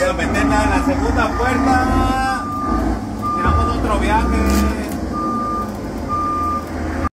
Quiero meterla en la segunda puerta.